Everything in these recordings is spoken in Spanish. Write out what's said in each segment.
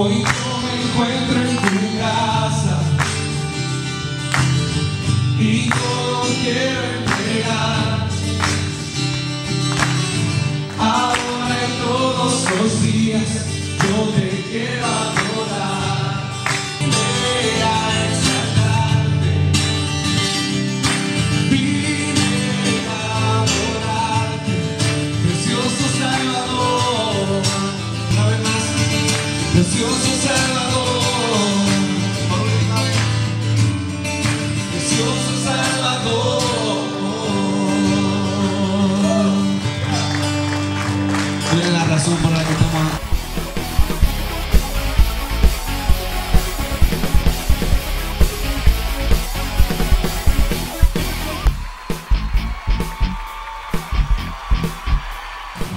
Hoy yo me encuentro en tu casa y todo quiero entregar. La razón por la que estamos aquí.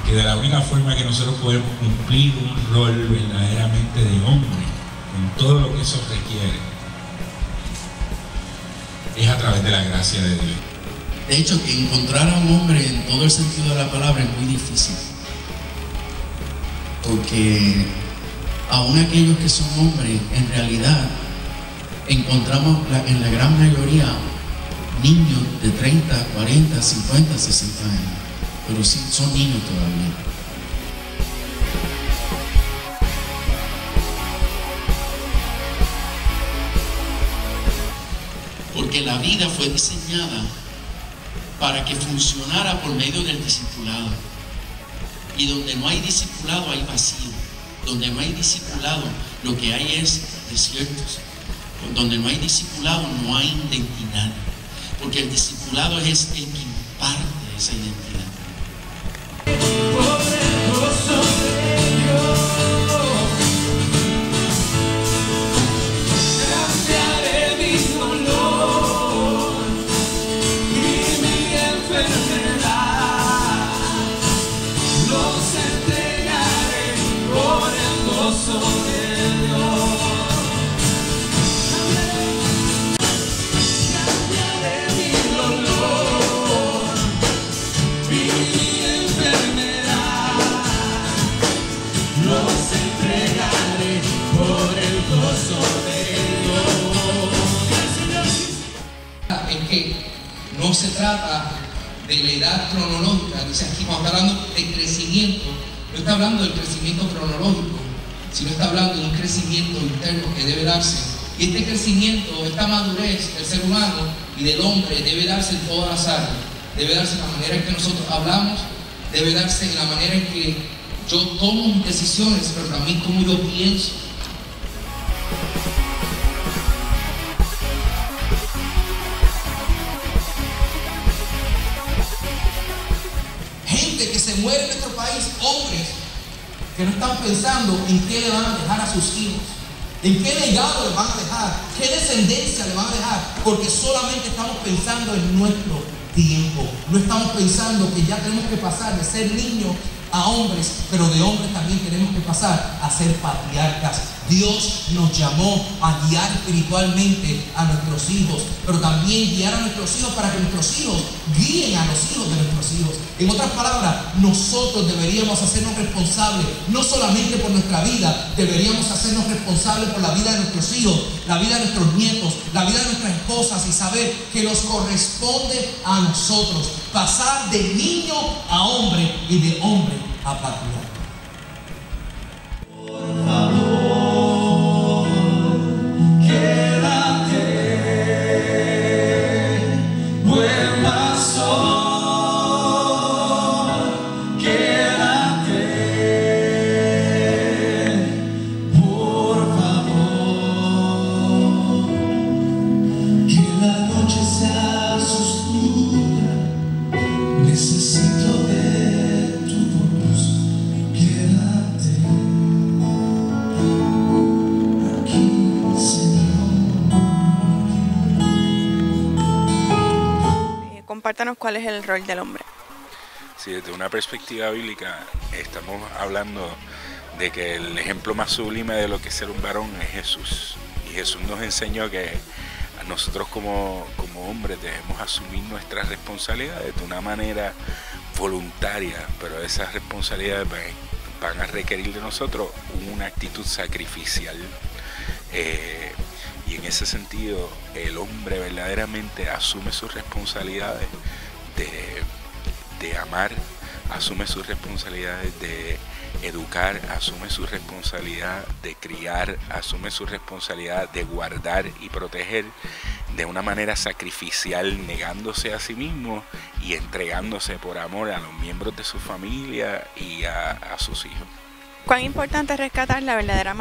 que de la única forma que nosotros podemos cumplir un rol verdaderamente de hombre, con todo lo que eso requiere, es a través de la gracia de Dios. De hecho, que encontrar a un hombre en todo el sentido de la palabra es muy difícil. Porque aún aquellos que son hombres, en realidad, encontramos en la gran mayoría niños de 30, 40, 50, 60 años. Pero sí, son niños todavía. Porque la vida fue diseñada para que funcionara por medio del discipulado. Y donde no hay discipulado hay vacío. Donde no hay discipulado lo que hay es desiertos. Donde no hay discipulado no hay identidad. Porque el discipulado es el que imparte esa identidad. No se trata de la edad cronológica, dice aquí cuando está hablando de crecimiento, no está hablando del crecimiento cronológico, sino está hablando de un crecimiento interno que debe darse. Y este crecimiento, esta madurez del ser humano y del hombre debe darse en todas las áreas. Debe darse en la manera en que nosotros hablamos, debe darse en la manera en que yo tomo mis decisiones, pero también como yo pienso. Gente que se muere en nuestro país, hombres que no están pensando en qué le van a dejar a sus hijos, en qué legado le van a dejar, qué descendencia le van a dejar, porque solamente estamos pensando en nuestro tiempo. No estamos pensando que ya tenemos que pasar de ser niños a hombres, pero de hombres también tenemos que pasar a ser patriarcas. Dios nos llamó a guiar espiritualmente a nuestros hijos, pero también guiar a nuestros hijos para que nuestros hijos guíen a los hijos de nuestros hijos. En otras palabras, nosotros deberíamos hacernos responsables, no solamente por nuestra vida, deberíamos hacernos responsables por la vida de nuestros hijos, la vida de nuestros nietos, la vida de nuestras esposas y saber que nos corresponde a nosotros pasar de niño a hombre y de hombre a patriarca. Quédate, cuál es el rol del hombre. Si desde una perspectiva bíblica estamos hablando de que el ejemplo más sublime de lo que es ser un varón es Jesús. Y Jesús nos enseñó que nosotros como, como hombres debemos asumir nuestras responsabilidades de una manera voluntaria, pero esas responsabilidades van a requerir de nosotros una actitud sacrificial. Eh, y en ese sentido, el hombre verdaderamente asume sus responsabilidades de, de amar, asume sus responsabilidades de educar, asume su responsabilidad de criar, asume su responsabilidad de guardar y proteger de una manera sacrificial, negándose a sí mismo y entregándose por amor a los miembros de su familia y a, sus hijos. ¿Cuán importante es rescatar la verdadera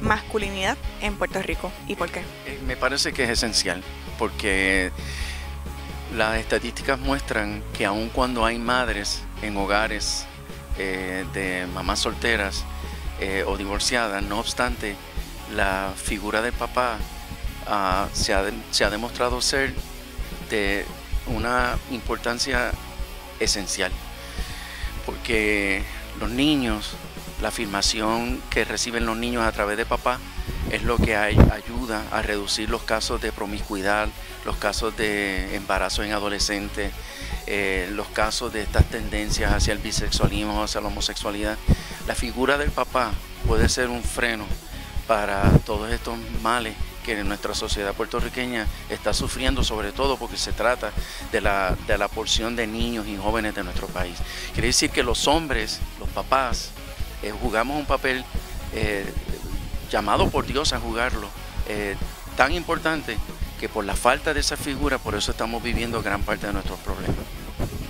masculinidad en Puerto Rico y por qué? Eh, me parece que es esencial, porque las estadísticas muestran que aun cuando hay madres en hogares eh, de mamás solteras eh, o divorciadas, no obstante, la figura del papá ah, se, ha, se ha demostrado ser de una importancia esencial, porque los niños, la afirmación que reciben los niños a través de papá es lo que ayuda a reducir los casos de promiscuidad, los casos de embarazo en adolescentes, eh, los casos de estas tendencias hacia el bisexualismo, hacia la homosexualidad. La figura del papá puede ser un freno para todos estos males que nuestra sociedad puertorriqueña está sufriendo, sobre todo porque se trata de la, de la porción de niños y jóvenes de nuestro país. Quiere decir que los hombres, los papás, eh, jugamos un papel eh, llamado por Dios a jugarlo, tan importante que por la falta de esa figura, por eso estamos viviendo gran parte de nuestros problemas.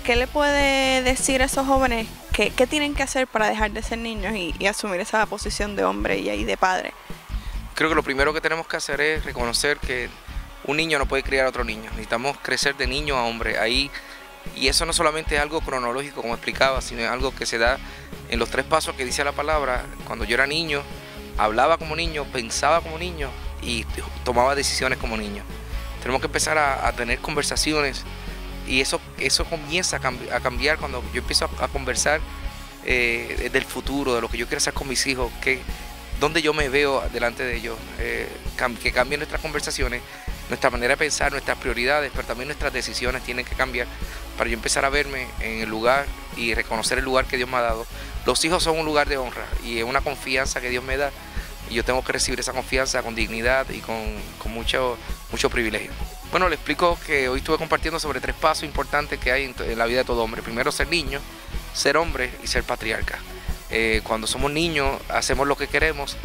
¿Qué le puede decir a esos jóvenes que, qué tienen que hacer para dejar de ser niños y, asumir esa posición de hombre y, de padre? Creo que lo primero que tenemos que hacer es reconocer que un niño no puede criar a otro niño. Necesitamos crecer de niño a hombre. Ahí, y eso no solamente es algo cronológico, como explicaba, sino es algo que se da en los tres pasos que dice la palabra. Cuando yo era niño, hablaba como niño, pensaba como niño y tomaba decisiones como niño. Tenemos que empezar a, tener conversaciones y eso, eso comienza a, cambiar cuando yo empiezo a, conversar eh, del futuro, de lo que yo quiero hacer con mis hijos, que, dónde yo me veo delante de ellos, eh, que cambien nuestras conversaciones, nuestra manera de pensar, nuestras prioridades, pero también nuestras decisiones tienen que cambiar para yo empezar a verme en el lugar y reconocer el lugar que Dios me ha dado. Los hijos son un lugar de honra y es una confianza que Dios me da y yo tengo que recibir esa confianza con dignidad y con, mucho, mucho privilegio. Bueno, le explico que hoy estuve compartiendo sobre tres pasos importantes que hay en, la vida de todo hombre. Primero, ser niño, ser hombre y ser patriarca. Eh, cuando somos niños, hacemos lo que queremos.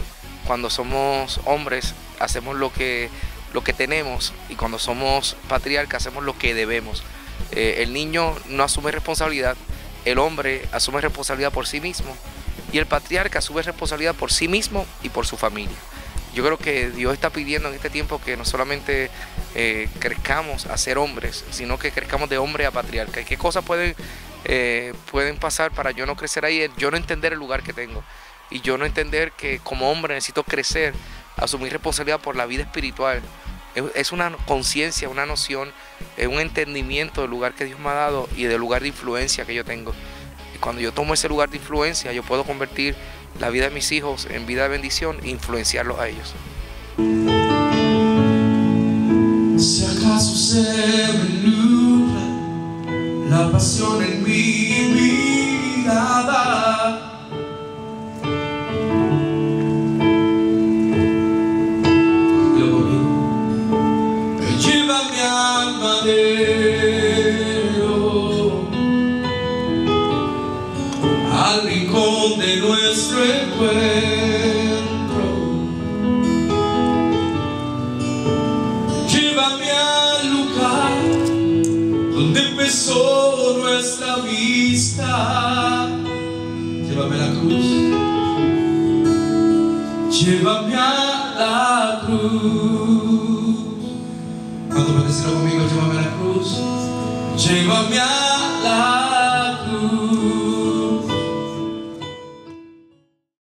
Cuando somos hombres, hacemos lo que, lo que tenemos. Y cuando somos patriarca, hacemos lo que debemos. Eh, el niño no asume responsabilidad, el hombre asume responsabilidad por sí mismo y el patriarca asume responsabilidad por sí mismo y por su familia. Yo creo que Dios está pidiendo en este tiempo que no solamente eh, crezcamos a ser hombres, sino que crezcamos de hombre a patriarca. ¿Y qué cosas pueden, eh, pueden pasar para yo no crecer ahí? Yo no entender el lugar que tengo. Y yo no entender que como hombre necesito crecer, asumir responsabilidad por la vida espiritual. Es una conciencia, una noción, un entendimiento del lugar que Dios me ha dado y del lugar de influencia que yo tengo cuando yo tomo ese lugar de influencia, yo puedo convertir la vida de mis hijos en vida de bendición e influenciarlos a ellos. Si acaso se la pasión en Llévame a la cruz. Llévame a la cruz. ¿Cuánto me conmigo? Llévame a la cruz. Llévame a la